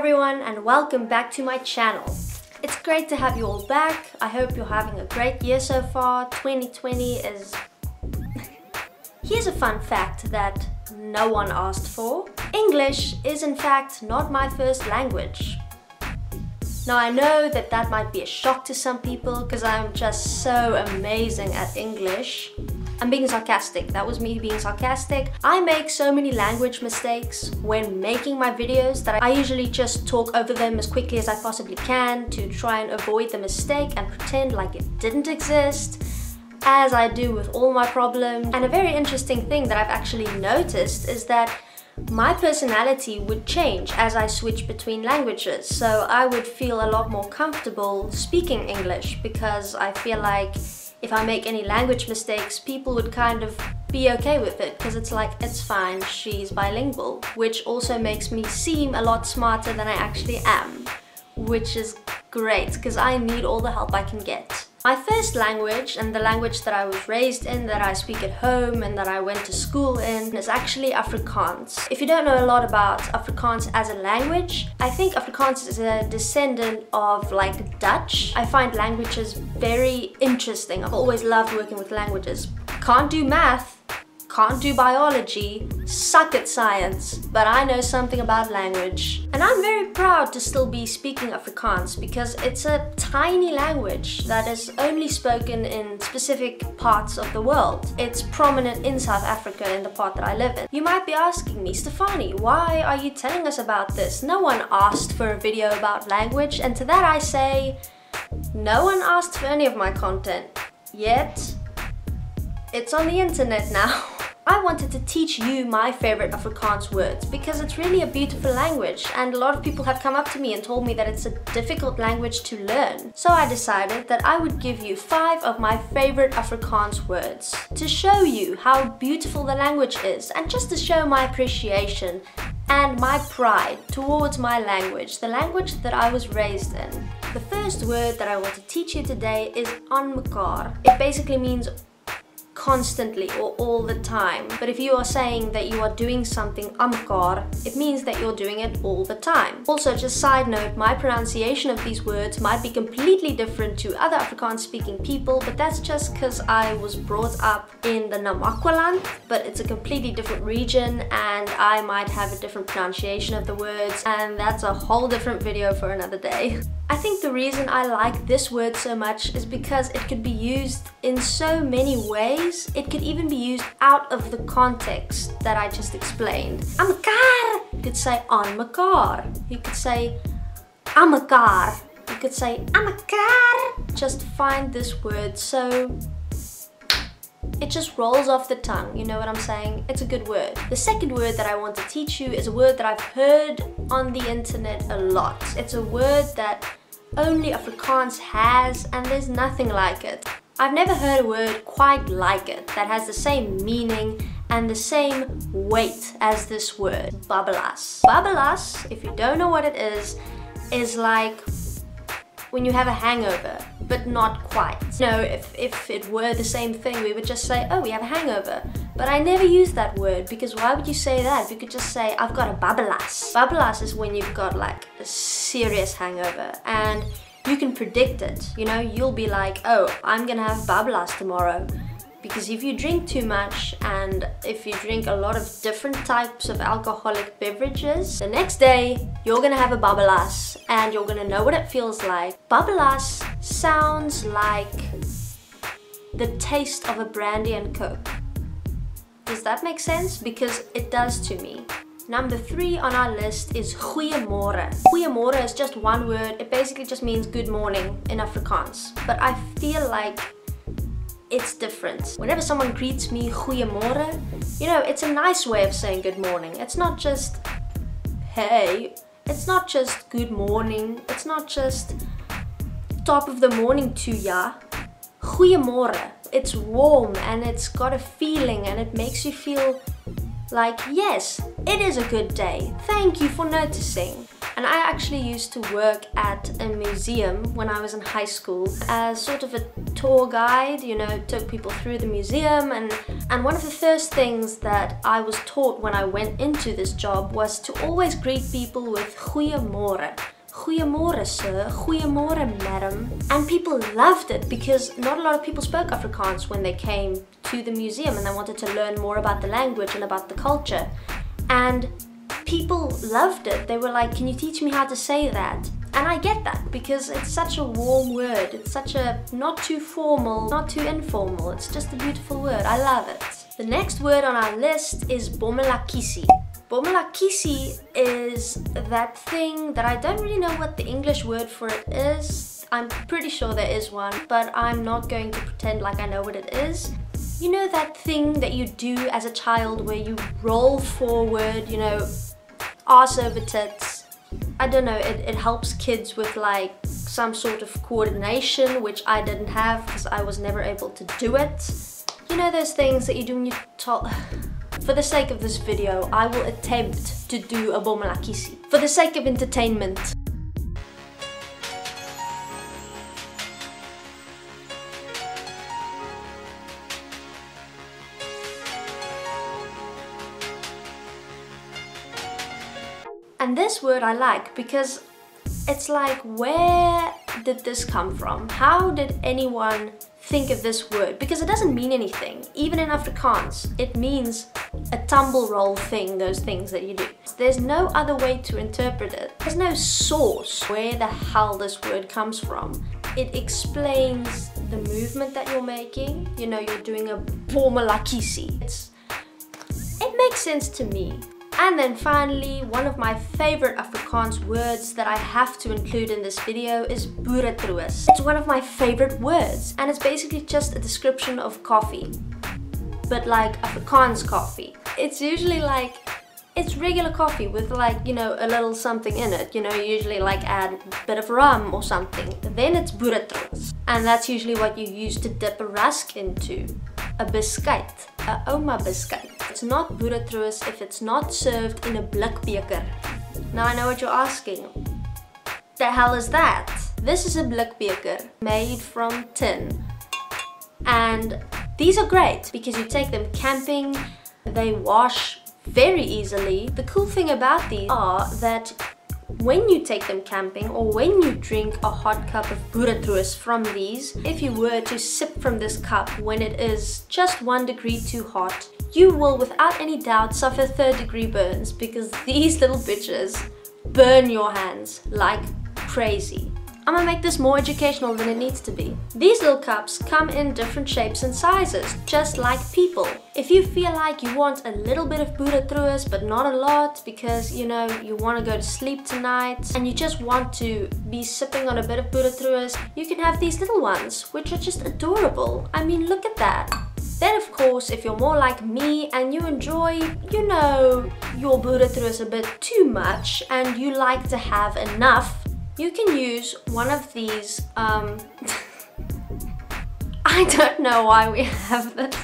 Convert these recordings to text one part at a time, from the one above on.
everyone and welcome back to my channel. It's great to have you all back. I hope you're having a great year so far. 2020 is... Here's a fun fact that no one asked for. English is in fact not my first language. Now I know that that might be a shock to some people because I'm just so amazing at English. I'm being sarcastic, that was me being sarcastic. I make so many language mistakes when making my videos that I usually just talk over them as quickly as I possibly can to try and avoid the mistake and pretend like it didn't exist as I do with all my problems. And a very interesting thing that I've actually noticed is that my personality would change as I switch between languages. So I would feel a lot more comfortable speaking English because I feel like if I make any language mistakes, people would kind of be okay with it because it's like, it's fine, she's bilingual, which also makes me seem a lot smarter than I actually am, which is great because I need all the help I can get. My first language and the language that I was raised in, that I speak at home and that I went to school in is actually Afrikaans. If you don't know a lot about Afrikaans as a language, I think Afrikaans is a descendant of like Dutch. I find languages very interesting. I've always loved working with languages. Can't do math, can't do biology, suck at science, but I know something about language. And I'm very proud to still be speaking Afrikaans because it's a tiny language that is only spoken in specific parts of the world. It's prominent in South Africa in the part that I live in. You might be asking me, Stefanie, why are you telling us about this? No one asked for a video about language and to that I say, no one asked for any of my content. Yet, it's on the internet now. I wanted to teach you my favorite Afrikaans words because it's really a beautiful language and a lot of people have come up to me and told me that it's a difficult language to learn. So I decided that I would give you five of my favorite Afrikaans words to show you how beautiful the language is and just to show my appreciation and my pride towards my language, the language that I was raised in. The first word that I want to teach you today is aanmekaar. It basically means constantly or all the time. But if you are saying that you are doing something aanmekaar, it means that you're doing it all the time. Also, just a side note, my pronunciation of these words might be completely different to other Afrikaans speaking people, but that's just because I was brought up in the Namakwaland, but it's a completely different region and I might have a different pronunciation of the words and that's a whole different video for another day. I think the reason I like this word so much is because it could be used in so many ways. It could even be used out of the context that I just explained. Aanmekaar! You could say aanmekaar. You could say aanmekaar. You could say aanmekaar. Just find this word so it just rolls off the tongue, you know what I'm saying? It's a good word. The second word that I want to teach you is a word that I've heard on the internet a lot. It's a word that only Afrikaans has and there's nothing like it. I've never heard a word quite like it that has the same meaning and the same weight as this word, babbelas. Babbelas, if you don't know what it is, is like when you have a hangover, but not quite. No, if, if it were the same thing, we would just say, oh, we have a hangover. But I never use that word because why would you say that? If you could just say, I've got a babbelas. Babbelas is when you've got like a serious hangover and you can predict it. You know, you'll be like, oh, I'm gonna have babbelas tomorrow because if you drink too much and if you drink a lot of different types of alcoholic beverages, the next day you're gonna have a babbelas and you're gonna know what it feels like. Babbelas sounds like the taste of a brandy and coke. Does that make sense? Because it does to me. Number three on our list is goeiemore. Goeiemore is just one word. It basically just means good morning in Afrikaans. But I feel like it's different. Whenever someone greets me goeiemore, you know, it's a nice way of saying good morning. It's not just hey, it's not just good morning, it's not just top of the morning to ya. Goeiemore. It's warm and it's got a feeling and it makes you feel like, yes, it is a good day. Thank you for noticing. And I actually used to work at a museum when I was in high school as sort of a tour guide, you know, took people through the museum and, and one of the first things that I was taught when I went into this job was to always greet people with goeiemore. Goeiemore sir, goeiemore madam. And people loved it because not a lot of people spoke Afrikaans when they came to the museum and they wanted to learn more about the language and about the culture. And people loved it. They were like, can you teach me how to say that? And I get that because it's such a warm word. It's such a not too formal, not too informal. It's just a beautiful word. I love it. The next word on our list is bomelakiesie. Bomelakiesie is that thing that I don't really know what the English word for it is. I'm pretty sure there is one, but I'm not going to pretend like I know what it is. You know that thing that you do as a child where you roll forward, you know, arse over tits, I don't know, it, it helps kids with like some sort of coordination, which I didn't have because I was never able to do it. You know those things that you do when you talk... For the sake of this video, I will attempt to do a bomelakiesie. For the sake of entertainment. And this word I like because it's like, where did this come from? How did anyone think of this word? Because it doesn't mean anything. Even in Afrikaans, it means a tumble roll thing, those things that you do. There's no other way to interpret it. There's no source where the hell this word comes from. It explains the movement that you're making. You know, you're doing a bomelakiesie. It's, it makes sense to me. And then finally, one of my favorite Afrikaans words that I have to include in this video is boeretroos. It's one of my favorite words and it's basically just a description of coffee. But like Afrikaans coffee. It's usually like it's regular coffee with like, you know, a little something in it. You know, usually like add a bit of rum or something. Then it's boeretroos. And that's usually what you use to dip a rusk into. A biscuit, a oma biscuit. It's not boeretroos if it's not served in a blikbeker. Now I know what you're asking. The hell is that? This is a blikbeker made from tin. And these are great because you take them camping, they wash very easily. The cool thing about these are that when you take them camping or when you drink a hot cup of boeretroos from these, if you were to sip from this cup when it is just one degree too hot, you will without any doubt suffer third degree burns because these little bitches burn your hands like crazy. I'm gonna make this more educational than it needs to be. These little cups come in different shapes and sizes, just like people. If you feel like you want a little bit of boeretroos but not a lot because you know you want to go to sleep tonight and you just want to be sipping on a bit of boeretroos, you can have these little ones which are just adorable. I mean look at that. Then of course, if you're more like me and you enjoy, you know, your boeretroos a bit too much and you like to have enough, you can use one of these, um, I don't know why we have this.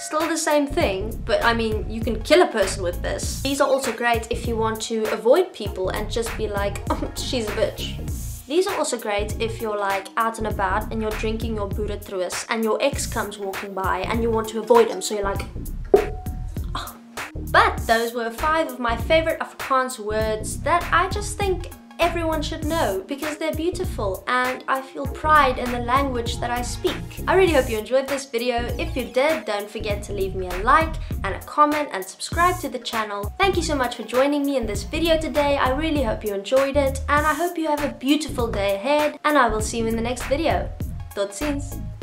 Still the same thing, but I mean, you can kill a person with this. These are also great if you want to avoid people and just be like, oh, she's a bitch. These are also great if you're like out and about and you're drinking your boeretroos and your ex comes walking by and you want to avoid him. So you're like, oh. But those were five of my favorite Afrikaans words that I just think everyone should know because they're beautiful and I feel pride in the language that I speak. I really hope you enjoyed this video. If you did, don't forget to leave me a like and a comment and subscribe to the channel. Thank you so much for joining me in this video today. I really hope you enjoyed it and I hope you have a beautiful day ahead and I will see you in the next video. Totsiens!